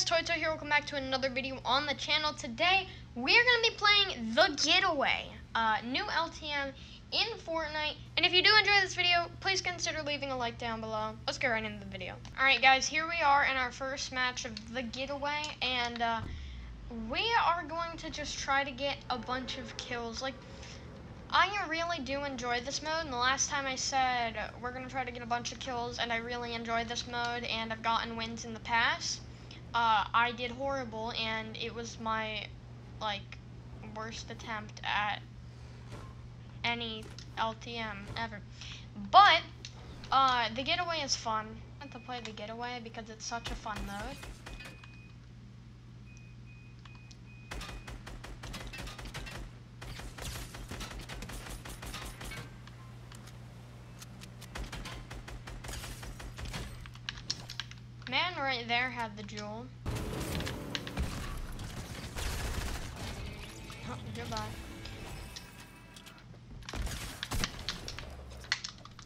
guys, ToyToy here. Welcome back to another video on the channel. Today, we're going to be playing The Getaway, uh, new LTM in Fortnite. And if you do enjoy this video, please consider leaving a like down below. Let's get right into the video. Alright guys, here we are in our first match of The Getaway. And uh, we are going to just try to get a bunch of kills. Like, I really do enjoy this mode, and the last time I said we're going to try to get a bunch of kills, and I really enjoy this mode, and I've gotten wins in the past, uh, I did horrible, and it was my, like, worst attempt at any LTM ever. But, uh, the getaway is fun. I want to play the getaway because it's such a fun mode. Right there had the jewel. Oh, goodbye.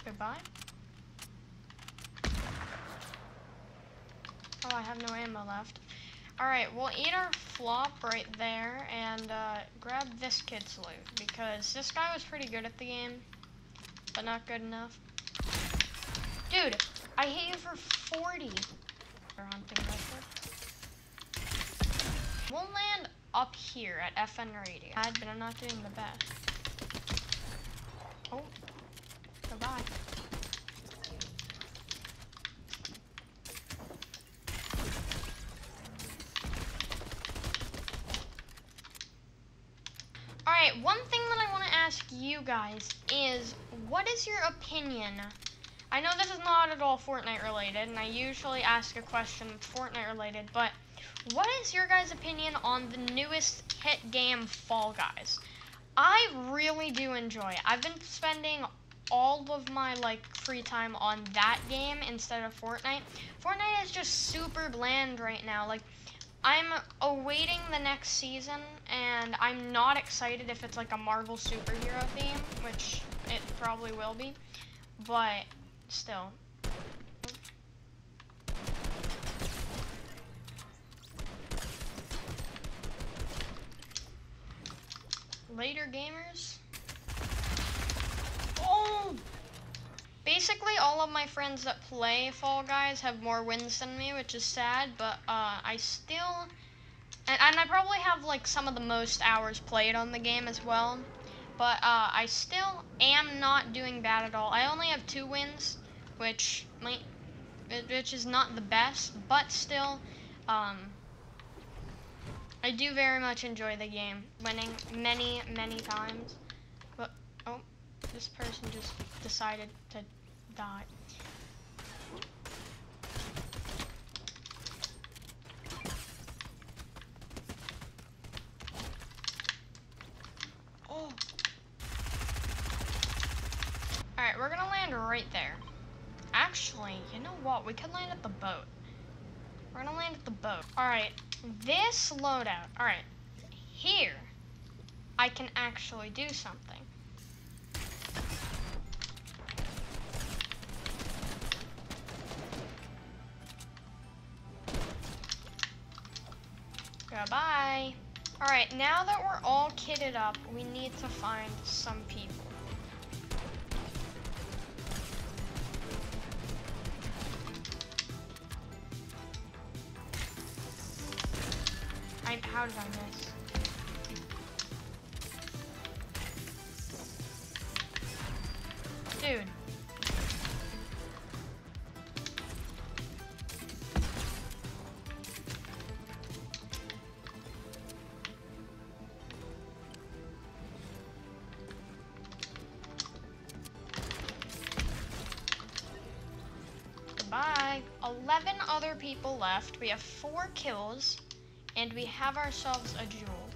Goodbye. Oh, I have no ammo left. Alright, we'll eat our flop right there and uh, grab this kid's loot because this guy was pretty good at the game, but not good enough. Dude, I hit you for 40 rifle. We'll land up here at FN radio. But I'm not doing the best. Oh, goodbye. Alright, one thing that I want to ask you guys is, what is your opinion I know this is not at all Fortnite related, and I usually ask a question that's Fortnite related, but what is your guys' opinion on the newest hit game, Fall Guys? I really do enjoy it. I've been spending all of my like free time on that game instead of Fortnite. Fortnite is just super bland right now. Like I'm awaiting the next season and I'm not excited if it's like a Marvel superhero theme, which it probably will be. But still. Later gamers. Oh! Basically, all of my friends that play Fall Guys have more wins than me, which is sad, but uh, I still... And, and I probably have, like, some of the most hours played on the game as well. But uh, I still am not doing bad at all. I only have two wins, which might, which is not the best, but still, um, I do very much enjoy the game, winning many, many times. But oh, this person just decided to die. Oh. Alright, we're gonna land right there. Actually, you know what? We could land at the boat. We're gonna land at the boat. Alright, this loadout. Alright, here, I can actually do something. Goodbye. Alright, now that we're all kitted up, we need to find some people. I, how did I miss? Dude. Goodbye. 11 other people left. We have four kills. And we have ourselves a jewel.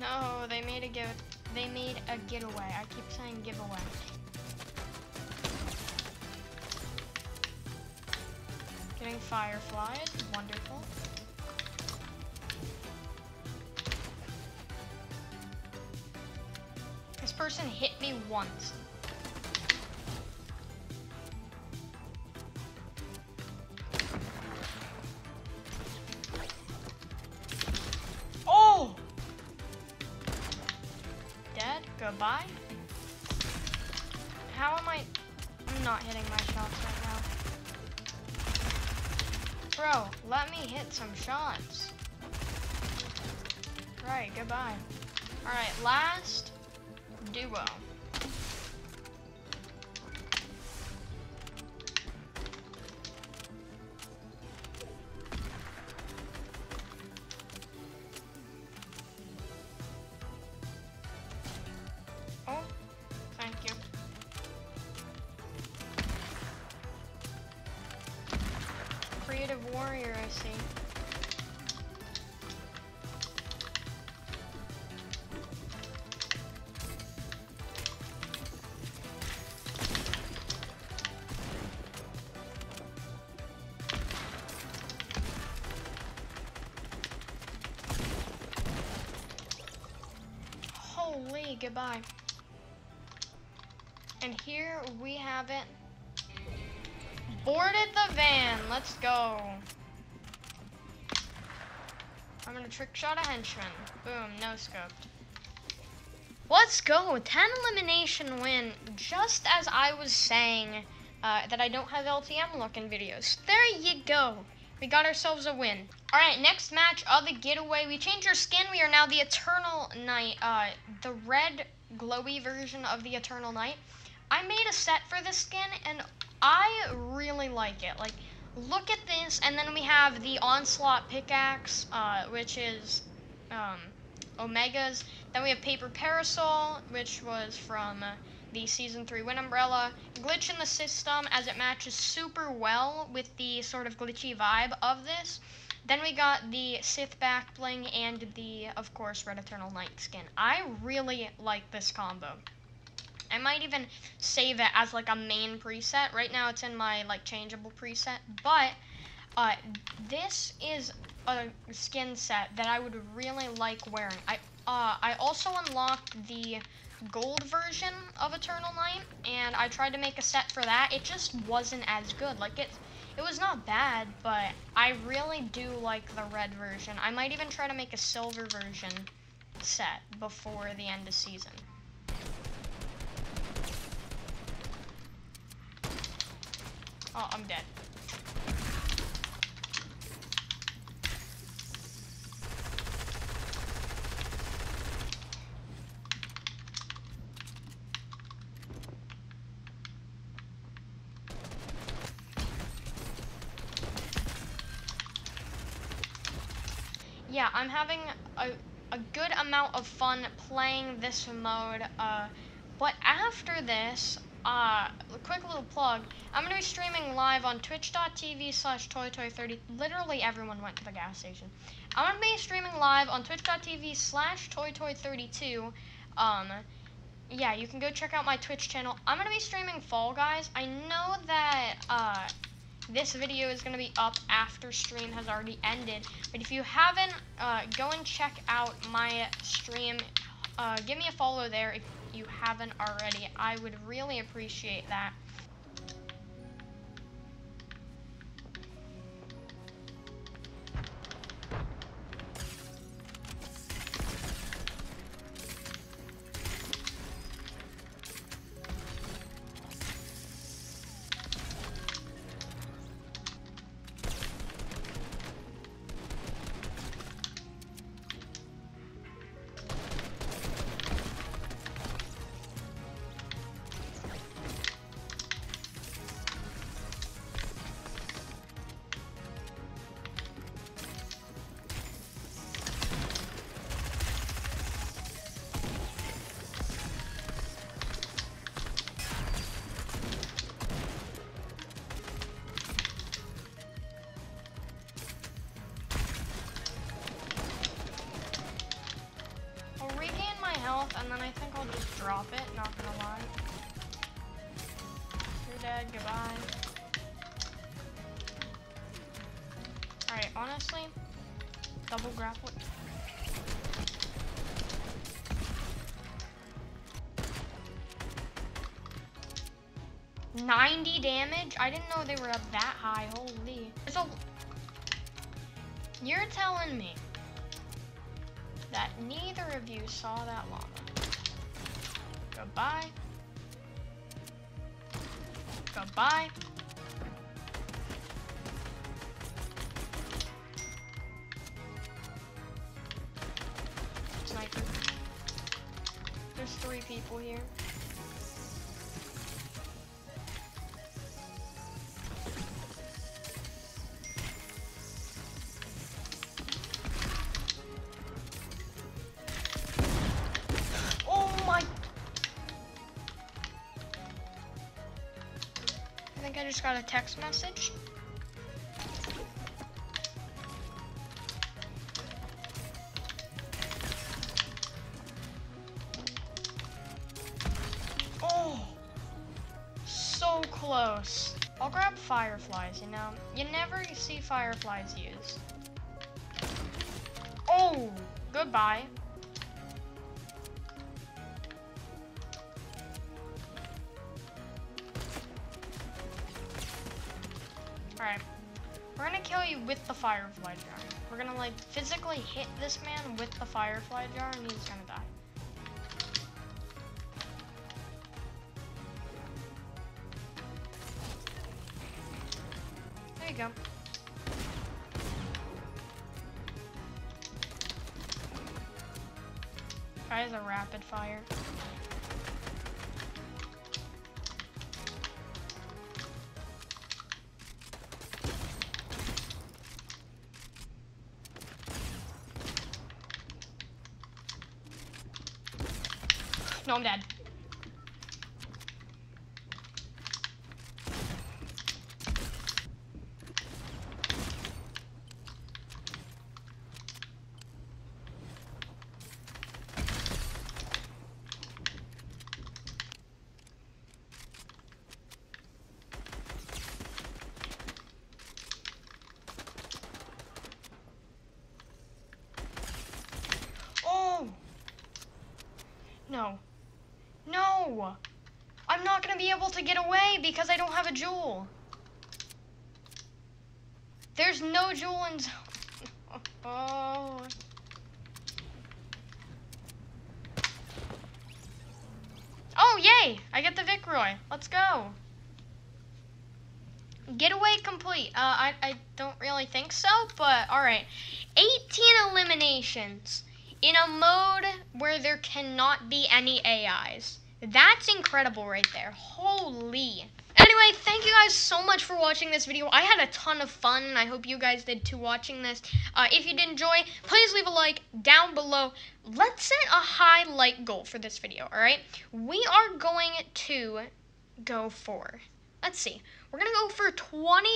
No, they made a give they made a getaway. I keep saying giveaway. Getting fireflies, wonderful. This person hit me once. Hit some shots. Right, goodbye. Alright, last duo. Warrior, I see. Holy goodbye. And here we have it. Boarded the van. Let's go. I'm gonna trick shot a henchman. Boom, no scoped. Let's go. 10 elimination win. Just as I was saying uh, that I don't have LTM looking videos. There you go. We got ourselves a win. All right, next match of the getaway. We changed our skin. We are now the Eternal Knight, uh, the red glowy version of the Eternal Knight. I made a set for this skin, and I really like it. Like, look at this, and then we have the Onslaught pickaxe, uh, which is um, Omegas. Then we have Paper Parasol, which was from uh, the Season 3 Win Umbrella. Glitch in the system, as it matches super well with the sort of glitchy vibe of this. Then we got the Sith back bling and the, of course, Red Eternal Knight skin. I really like this combo. I might even save it as like a main preset. Right now it's in my like changeable preset, but uh, this is a skin set that I would really like wearing. I uh, I also unlocked the gold version of Eternal Knight, and I tried to make a set for that. It just wasn't as good. Like it, it was not bad, but I really do like the red version. I might even try to make a silver version set before the end of season. Oh, I'm dead. Yeah, I'm having a, a good amount of fun playing this mode, uh, but after this, uh, a quick little plug. I'm going to be streaming live on twitch.tv slash toytoy30. Literally everyone went to the gas station. I'm going to be streaming live on twitch.tv slash toytoy32. Um, yeah, you can go check out my Twitch channel. I'm going to be streaming Fall Guys. I know that, uh, this video is going to be up after stream has already ended. But if you haven't, uh, go and check out my stream. Uh, give me a follow there if you haven't already. I would really appreciate that. Double grapple. Ninety damage? I didn't know they were up that high. Holy! A. You're telling me that neither of you saw that llama. Goodbye. Goodbye. Three people here. Oh my I think I just got a text message. Fireflies, you know? You never see fireflies used. Oh, goodbye. Alright. We're gonna kill you with the firefly jar. We're gonna like physically hit this man with the firefly jar and he's gonna die. Try as a rapid fire. No, I'm dead. Oh! No. No! Gonna be able to get away because I don't have a jewel. There's no jewel in. Oh. Oh, yay! I get the Vicroy. Let's go. Getaway complete. Uh, I, I don't really think so, but alright. 18 eliminations in a mode where there cannot be any AIs. That's incredible right there. Holy. Anyway, thank you guys so much for watching this video. I had a ton of fun, and I hope you guys did too watching this. Uh, if you did enjoy, please leave a like down below. Let's set a high like goal for this video, alright? We are going to go for, let's see, we're going to go for 20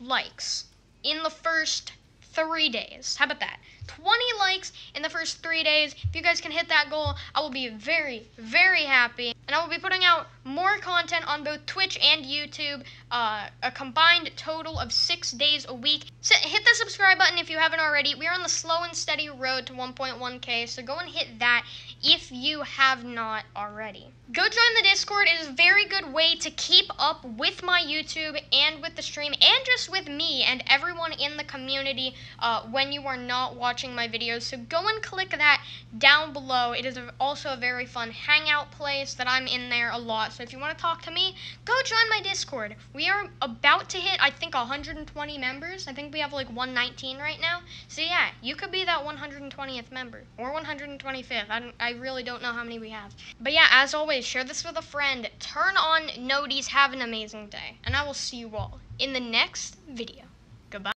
likes in the first three days. How about that? 20 likes in the first three days. If you guys can hit that goal, I will be very, very happy. And I will be putting out more content on both Twitch and YouTube, uh, a combined total of six days a week. So hit the subscribe button if you haven't already. We are on the slow and steady road to 1.1k, so go and hit that if you have not already. Go join the Discord. It is a very good way to keep up with my YouTube and with the stream and just with me and everyone in the community uh, when you are not watching my videos. So go and click that down below. It is also a very fun hangout place that I'm in there a lot. So if you want to talk to me, go join my Discord. We are about to hit, I think, 120 members. I think we have like 119 right now. So yeah, you could be that 120th member or 125th. I, don't, I really don't know how many we have. But yeah, as always, share this with a friend. Turn on noties. Have an amazing day. And I will see you all in the next video. Goodbye.